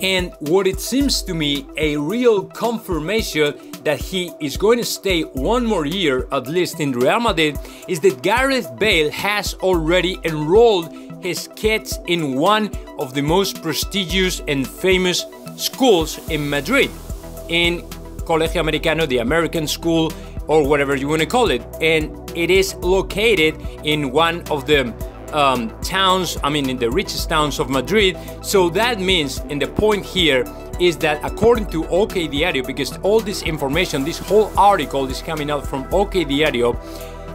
And what it seems to me a real confirmation that he is going to stay one more year at least in Real Madrid is that Gareth Bale has already enrolled his kids in one of the most prestigious and famous schools in Madrid, in Colegio Americano, the American school, or whatever you want to call it. And it is located in one of the um, towns, I mean, in the richest towns of Madrid. So that means, and the point here is that according to OK Diario, because all this information, this whole article is coming out from OK Diario,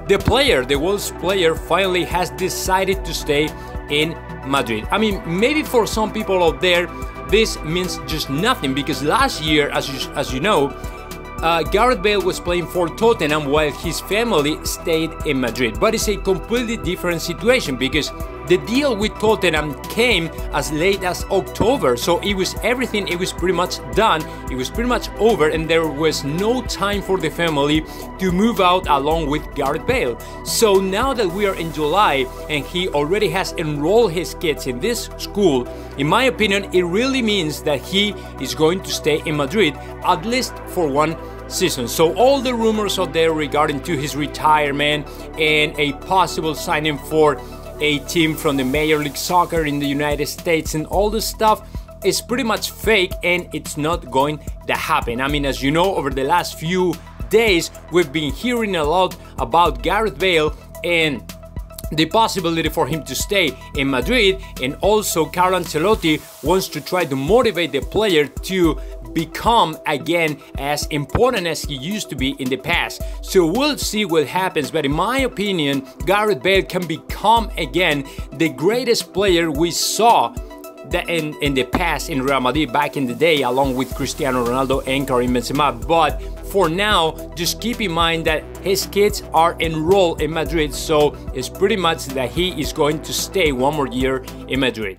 the player, the Wolves player, finally has decided to stay in Madrid. I mean, maybe for some people out there, this means just nothing because last year, as you, as you know, uh, Gareth Bale was playing for Tottenham while his family stayed in Madrid. But it's a completely different situation because the deal with Tottenham came as late as October, so it was everything, it was pretty much done, it was pretty much over, and there was no time for the family to move out along with Gareth Bale. So now that we are in July and he already has enrolled his kids in this school, in my opinion, it really means that he is going to stay in Madrid at least for one season. So all the rumors out there regarding to his retirement and a possible signing for a team from the Major League Soccer in the United States and all this stuff is pretty much fake and it's not going to happen. I mean, as you know, over the last few days, we've been hearing a lot about Gareth Bale and the possibility for him to stay in Madrid and also Carlo Ancelotti wants to try to motivate the player to become again as important as he used to be in the past. So we'll see what happens, but in my opinion, Gareth Bale can become again the greatest player we saw in, in the past in Real Madrid back in the day along with Cristiano Ronaldo and Karim Benzema but for now just keep in mind that his kids are enrolled in Madrid so it's pretty much that he is going to stay one more year in Madrid